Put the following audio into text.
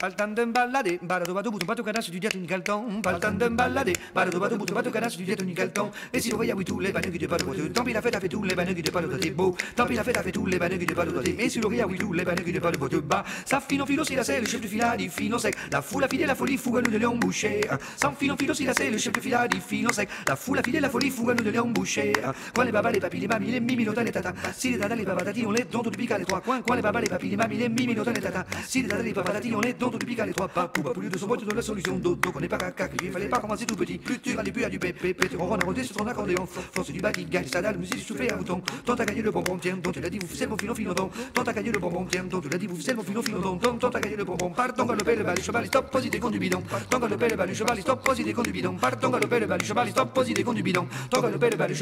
Pas le temps de me balader, balado bado bouton bateau canard, du diète une caleton. Pas le temps de me balader, balado bado bouton bateau canard, du diète une caleton. Et si vous voyez, oui, tous les baneux qui te parlent de Tant pis la fête a fait tous les baneux qui te parlent tes beaux. Tant pis la fête a fait tous les baneux qui te parlent tes. Mais si l'oreille, oui, tous les baneux qui te parlent de bas. Ça fino filo si la c'est le chef de fila, dit fino sec. La foule a filé la folie, fougue nous de lion bouché. Sans fino filo si la c'est le chef de fila, dit fino sec. La foule a filé la folie, fougue nous de lion bouché. Quoi les babas, les papis, les mamies, les mimi, les tata. Si les dada, les babadati, on les dont tout pica les trois coins. Quoi les babas, les papis, les mamies, les mimi, les tata. Si les dada, les babadati, on les tout pica les trois pas. Pouba poulieu de son boîte de la solution d'auto qu'on n'est pas caca. Il fallait pas commencer tout petit. Plus tu râles, plus à du pépé. Tu ronronnes à rôder sur ton accordéon. Force du bas qui gagne, ça dalle, musique soufflée à bouton. Tant t'as gagné le bonbon, tiens, dont tu l'as dit, vous faites mon filon filon don. Tant t'as gagné le bonbon, tiens, dont tu l'as dit, vous faites mon filon filon don. Tant t'as gagné le bonbon, pardon, galopé le bal, cheval, stop, posé des cons du bidon. Tant galopé le bal, cheval, stop, posé des cons du bidon. Pardon, galopé le bal, cheval, stop, posé des cons du bidon. Tant galopé le bal.